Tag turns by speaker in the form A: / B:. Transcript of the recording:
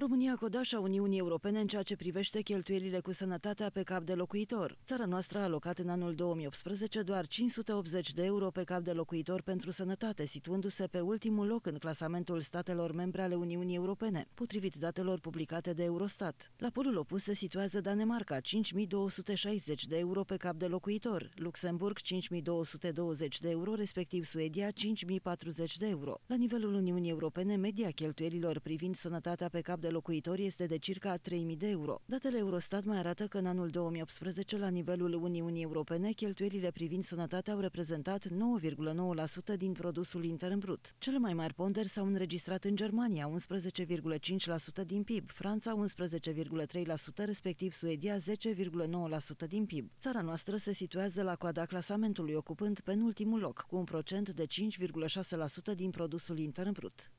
A: România codașa Uniunii Europene în ceea ce privește cheltuielile cu sănătatea pe cap de locuitor. Țara noastră a alocat în anul 2018 doar 580 de euro pe cap de locuitor pentru sănătate, situându-se pe ultimul loc în clasamentul statelor membre ale Uniunii Europene, potrivit datelor publicate de Eurostat. La polul opus se situează Danemarca, 5260 de euro pe cap de locuitor, Luxemburg 5220 de euro, respectiv Suedia 5040 de euro. La nivelul Uniunii Europene, media cheltuielilor privind sănătatea pe cap de locuitori este de circa 3.000 de euro. Datele Eurostat mai arată că în anul 2018, la nivelul Uniunii Europene, cheltuielile privind sănătatea au reprezentat 9,9% din produsul intern brut. Cele mai mari ponderi s-au înregistrat în Germania, 11,5% din PIB, Franța 11,3%, respectiv Suedia 10,9% din PIB. Țara noastră se situează la coada clasamentului, ocupând penultimul loc, cu un procent de 5,6% din produsul intern brut.